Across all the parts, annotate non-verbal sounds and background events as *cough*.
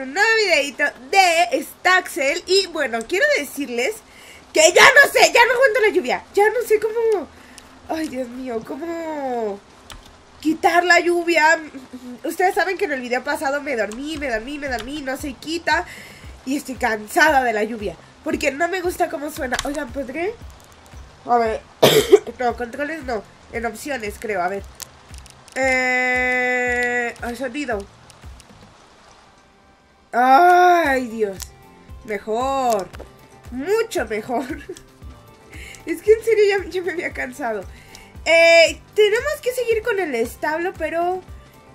un nuevo videito de Staxel. Y bueno, quiero decirles que ya no sé, ya no aguanto la lluvia. Ya no sé cómo... Ay, Dios mío, cómo... Quitar la lluvia. Ustedes saben que en el video pasado me dormí, me dormí, me dormí, no se quita. Y estoy cansada de la lluvia Porque no me gusta cómo suena. Oigan, ¿podré? A ver *coughs* No, controles no En opciones creo, a ver. Eh... El sonido Ay, Dios. Mejor. Mucho mejor. *laughs* es que en serio ya, me había cansado. Eh, tenemos que seguir con el establo, pero...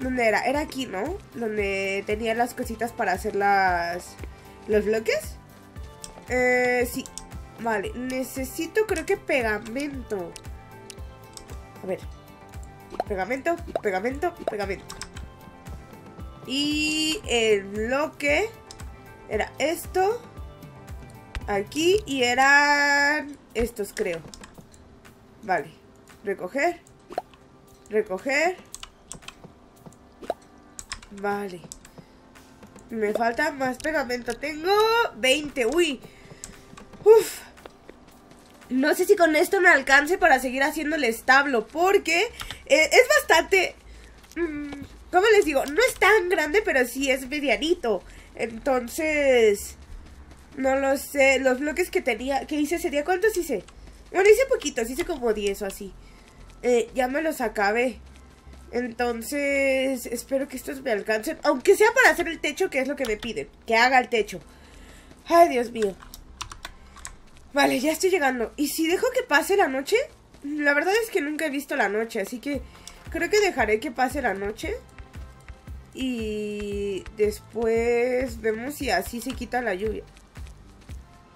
¿Dónde era? Era aquí, ¿no? Donde tenía las cositas para hacer las... ¿Los bloques? Eh, sí. Vale, necesito creo que pegamento. A ver. Pegamento, pegamento, pegamento. Y el bloque era esto, aquí y eran estos creo. Vale, recoger, recoger. Vale. Me falta más pegamento. Tengo 20. Uy. Uf. No sé si con esto me alcance para seguir haciendo el establo. Porque eh, es bastante... ¿Cómo les digo? No es tan grande, pero sí es medianito. Entonces, no lo sé. Los bloques que tenía, que hice sería, ¿cuántos hice? Bueno, hice poquitos, hice como 10 o así. Eh, ya me los acabé. Entonces, espero que estos me alcancen. Aunque sea para hacer el techo, que es lo que me piden. Que haga el techo. Ay, Dios mío. Vale, ya estoy llegando. ¿Y si dejo que pase la noche? La verdad es que nunca he visto la noche, así que creo que dejaré que pase la noche. Y después vemos si así se quita la lluvia.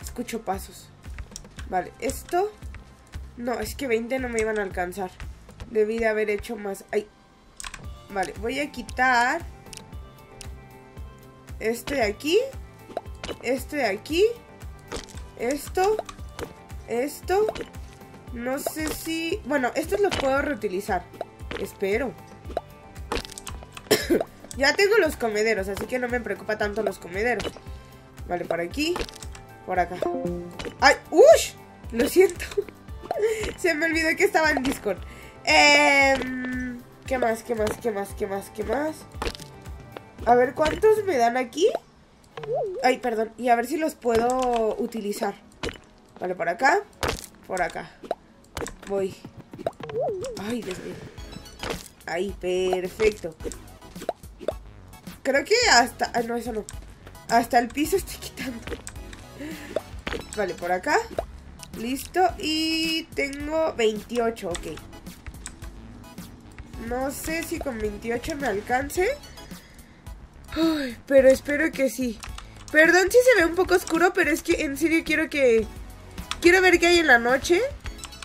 Escucho pasos. Vale, esto... No, es que 20 no me iban a alcanzar. Debí de haber hecho más. Ay. Vale, voy a quitar... Este de aquí. Este de aquí. Esto. Esto. No sé si... Bueno, estos los puedo reutilizar. Espero. *coughs* Ya tengo los comederos, así que no me preocupa tanto los comederos. Vale, por aquí. Por acá. ¡Ay! ¡Ush! Lo siento. *laughs* Se me olvidó que estaba en Discord. Eh, ¿Qué más? ¿Qué más? ¿Qué más? ¿Qué más? ¿Qué más? A ver, ¿cuántos me dan aquí? Ay, perdón. Y a ver si los puedo utilizar. Vale, por acá. Por acá. Voy. Ay, Dios. Ahí, perfecto. Creo que hasta... Ah, no, eso no. Hasta el piso estoy quitando. Vale, por acá. Listo. Y tengo 28, ok. No sé si con 28 me alcance. pero espero que sí. Perdón si se ve un poco oscuro, pero es que en serio quiero que... Quiero ver qué hay en la noche.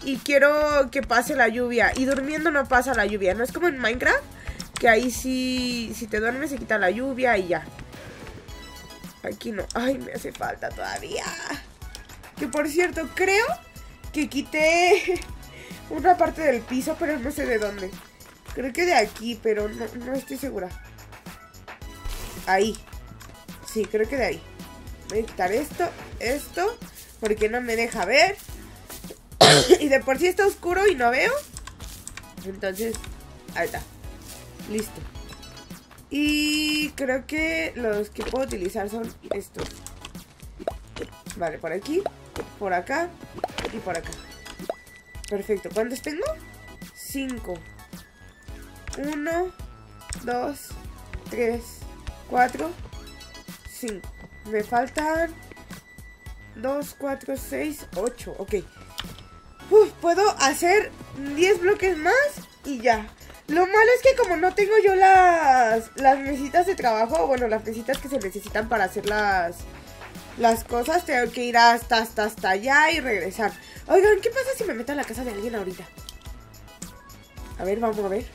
Y quiero que pase la lluvia. Y durmiendo no pasa la lluvia. No es como en Minecraft que ahí sí, si te duermes se quita la lluvia y ya. Aquí no. Ay, me hace falta todavía. Que por cierto, creo que quité *laughs* una parte del piso, pero no sé de dónde. Creo que de aquí, pero no, no estoy segura. Ahí. Sí, creo que de ahí. Voy a quitar esto, esto, porque no me deja ver. *coughs* y de por sí está oscuro y no veo. Entonces, ahí está. Listo. Y creo que los que puedo utilizar son estos. Vale, por aquí, por acá y por acá. Perfecto. ¿Cuántos tengo? Cinco. Uno, dos, tres, cuatro, cinco. Me faltan dos, cuatro, seis, ocho. Ok. Puedo hacer 10 bloques más y ya. Lo malo es que como no tengo yo las, las mesitas de trabajo, bueno, las mesitas que se necesitan para hacer las, las cosas, tengo que ir hasta, hasta, hasta allá y regresar. Oigan, ¿qué pasa si me meto a la casa de alguien ahorita? A ver, vamos a ver.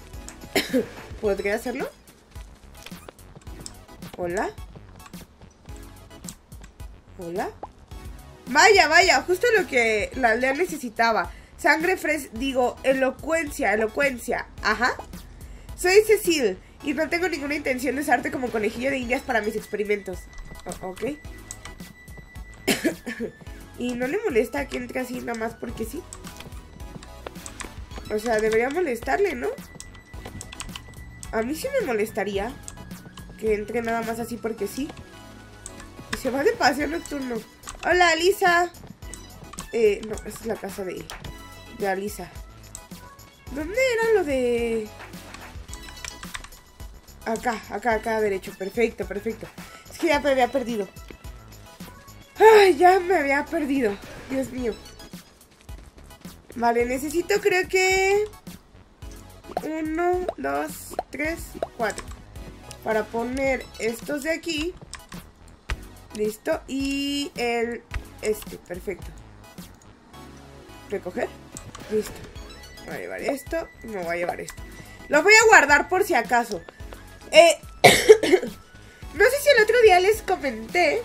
*coughs* ¿Podría hacerlo? ¿Hola? ¿Hola? Vaya, vaya, justo lo que la aldea necesitaba. Sangre fresca, digo, elocuencia, elocuencia. Ajá. Soy Cecil Y no tengo ninguna intención de usarte como conejillo de indias para mis experimentos. ok. *coughs* y no le molesta que entre así nada más porque sí. O sea, debería molestarle, ¿no? A mí sí me molestaría que entre nada más así porque sí. Y se va de paseo nocturno. Hola, Lisa. Eh, no, esa es la casa de, de Alisa. ¿Dónde era lo de...? Acá, acá, acá, derecho. Perfecto, perfecto. Es que ya me había perdido. Ay, ya me había perdido. Dios mío. Vale, necesito creo que... Uno, dos, tres, cuatro. Para poner estos de aquí. Listo. Y el... Este, perfecto. Recoger. Listo. Voy a llevar esto. Me voy a llevar esto. Lo voy a guardar por si acaso. Eh, *coughs* no sé si el otro día les comenté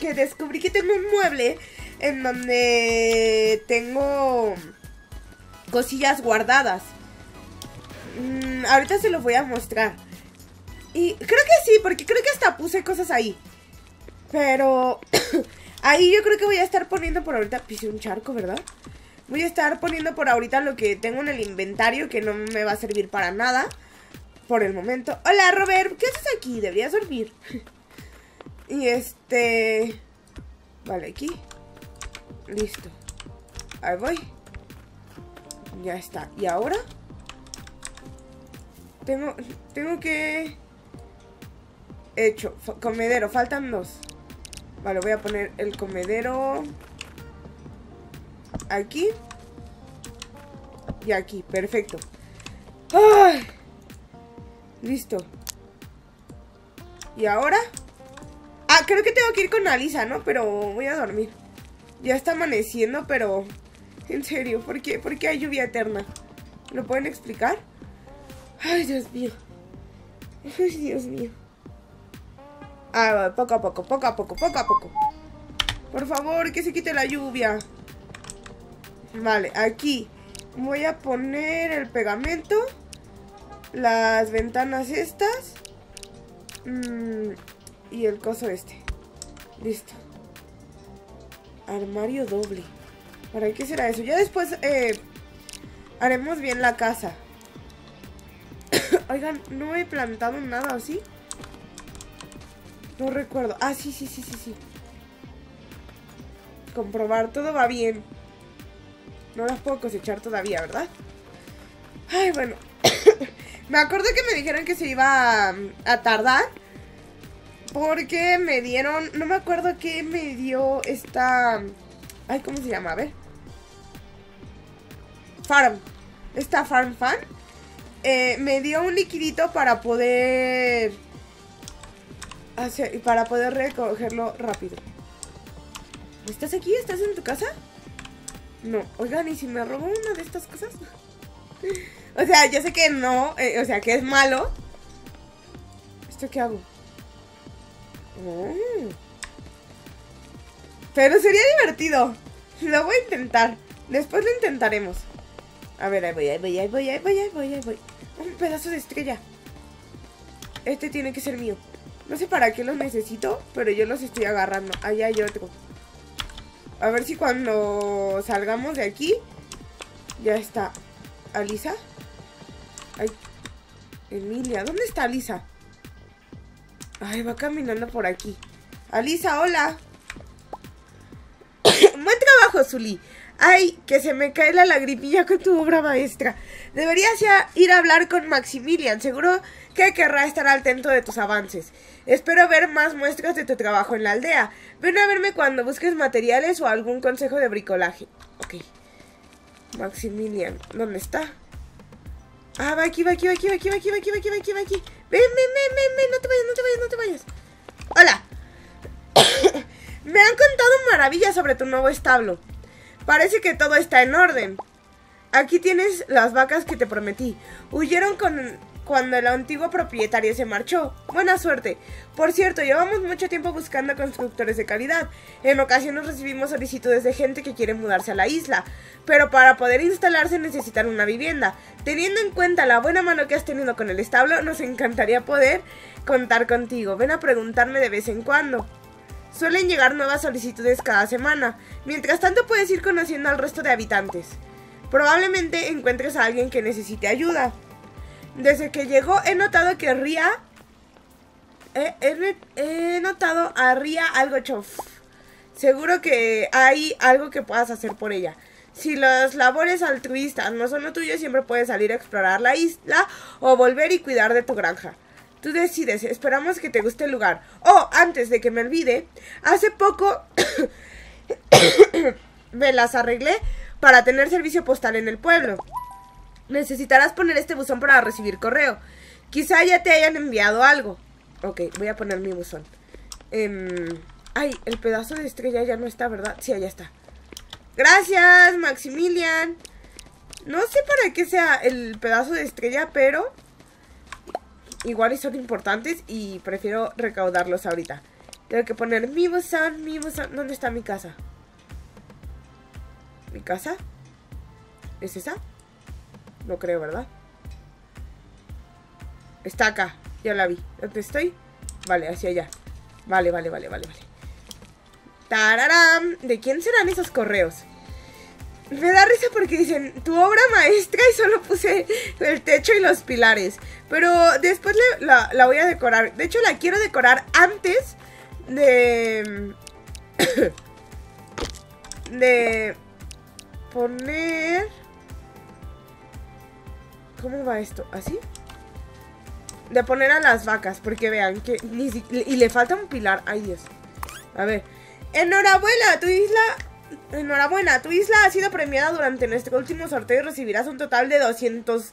que descubrí que tengo un mueble en donde tengo cosillas guardadas. Mm, ahorita se los voy a mostrar. Y creo que sí, porque creo que hasta puse cosas ahí. Pero *coughs* ahí yo creo que voy a estar poniendo por ahorita. Pise un charco, ¿verdad? Voy a estar poniendo por ahorita lo que tengo en el inventario, que no me va a servir para nada. Por el momento. Hola, Robert, ¿qué haces aquí? Deberías dormir. *laughs* y este... Vale, aquí. Listo. Ahí voy. Ya está. ¿Y ahora? Tengo, tengo que... Hecho. Comedero. Faltan dos. Vale, voy a poner el comedero... Aquí. Y aquí. Perfecto. Listo. ¿Y ahora? Ah, creo que tengo que ir con Alisa, ¿no? Pero voy a dormir. Ya está amaneciendo, pero... En serio, ¿por qué, ¿por qué hay lluvia eterna? ¿Lo pueden explicar? Ay, Dios mío. Ay, Dios mío. Ah, poco a poco, poco a poco, poco a poco. Por favor, que se quite la lluvia. Vale, aquí voy a poner el pegamento. Las ventanas estas. Mm, y el coso este. Listo. Armario doble. ¿Para qué será eso? Ya después eh, haremos bien la casa. *coughs* Oigan, no he plantado nada así. No recuerdo. Ah, sí, sí, sí, sí, sí. Comprobar, todo va bien. No las puedo cosechar todavía, ¿verdad? Ay, bueno. *coughs* me acuerdo que me dijeron que se iba a, tardar. Porque me dieron... No me acuerdo qué me dio esta... Ay, ¿cómo se llama? A ver. Farm. Esta Farm Fan. Eh, me dio un liquidito para poder... Para poder recogerlo rápido. ¿Estás aquí? ¿Estás en tu casa? No. Oigan, ¿y si me robo una de estas cosas? o sea, yo sé que no. Eh, o sea, que es malo. ¿Esto qué hago? Oh. Pero sería divertido. Lo voy a intentar. Después lo intentaremos. A ver, ahí voy, ahí voy, ahí voy, ahí voy, ahí voy, ahí voy. Un pedazo de estrella. Este tiene que ser mío. No sé para qué los necesito, pero yo los estoy agarrando. Ahí hay otro. A ver si cuando salgamos de aquí ya está. ¿Alisa? Ay, Emilia, ¿dónde está Alisa? Ay, va caminando por aquí. Alisa, hola. *coughs* Buen trabajo, Zuli. Ay, que se me cae la lagrimilla con tu obra maestra. Deberías ya ir a hablar con Maximilian. Seguro que querrá estar al tanto de tus avances. Espero ver más muestras de tu trabajo en la aldea. Ven a verme cuando busques materiales o algún consejo de bricolaje. Ok. Maximilian, ¿dónde está? Ah, va aquí, va aquí, va aquí, va aquí, va aquí, va aquí, va aquí, va aquí, va aquí. Ven, ven, ven, ven, ven, no te vayas, no te vayas, no te vayas. Hola. *coughs* Me han contado maravillas sobre tu nuevo establo. Parece que todo está en orden. Aquí tienes las vacas que te prometí. Huyeron con cuando el antiguo propietario se marchó. Buena suerte. Por cierto, llevamos mucho tiempo buscando constructores de calidad. En ocasiones recibimos solicitudes de gente que quiere mudarse a la isla, pero para poder instalarse necesitan una vivienda. Teniendo en cuenta la buena mano que has tenido con el establo, nos encantaría poder contar contigo. Ven a preguntarme de vez en cuando. Suelen llegar nuevas solicitudes cada semana. Mientras tanto puedes ir conociendo al resto de habitantes. Probablemente encuentres a alguien que necesite ayuda. Desde que llegó he notado que Ría... He, notado a Ría algo chof. Seguro que hay algo que puedas hacer por ella. Si las labores altruistas no son lo tuyo, siempre puedes salir a explorar la isla o volver y cuidar de tu granja. Tú decides, esperamos que te guste el lugar. Oh, antes de que me olvide, hace poco *coughs* me las arreglé para tener servicio postal en el pueblo. Necesitarás poner este buzón para recibir correo. Quizá ya te hayan enviado algo. Ok, voy a poner mi buzón. Em, ay, el pedazo de estrella ya no está, ¿verdad? Sí, allá está. Gracias, Maximilian. No sé para qué sea el pedazo de estrella, pero... Igual son importantes y prefiero recaudarlos ahorita. Tengo que poner mi buzón, mi buzón. ¿Dónde está mi casa? ¿Mi casa? ¿Es esa? No creo, ¿verdad? Está acá. Ya la vi. ¿Dónde estoy? Vale, hacia allá. Vale, vale, vale, vale, vale. ¡Tararam! ¿De quién serán esos correos? Me da risa porque dicen tu obra maestra y solo puse el techo y los pilares. Pero después la, voy a decorar. De hecho, la quiero decorar antes de... *coughs* de poner ¿Cómo va esto? ¿Así? De poner a las vacas, porque vean que... y le falta un pilar. Ay, Dios. A ver. Enhorabuena, tu isla... Enhorabuena, tu isla ha sido premiada durante nuestro último sorteo y recibirás un total de 200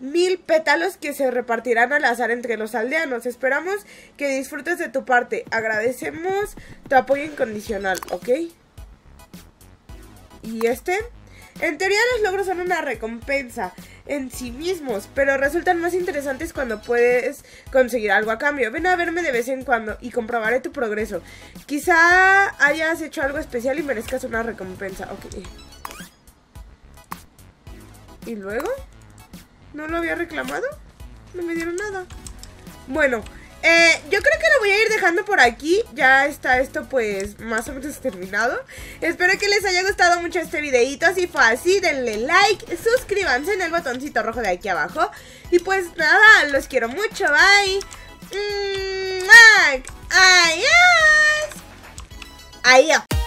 mil pétalos que se repartirán al azar entre los aldeanos. Esperamos que disfrutes de tu parte. Agradecemos tu apoyo incondicional, ¿ok? ¿Y este? En teoría los logros son una recompensa en sí mismos, pero resultan más interesantes cuando puedes conseguir algo a cambio. Ven a verme de vez en cuando y comprobaré tu progreso. Quizá hayas hecho algo especial y merezcas una recompensa. Ok. ¿Y luego? ¿No lo había reclamado? No me dieron nada. Bueno, eh, yo creo que lo voy a ir dejando por aquí. Ya está esto pues más o menos terminado. Espero que les haya gustado mucho este videito. Si fue así, denle like, suscríbanse en el botoncito rojo de aquí abajo. Y pues nada, los quiero mucho. Bye. Adiós. Adiós.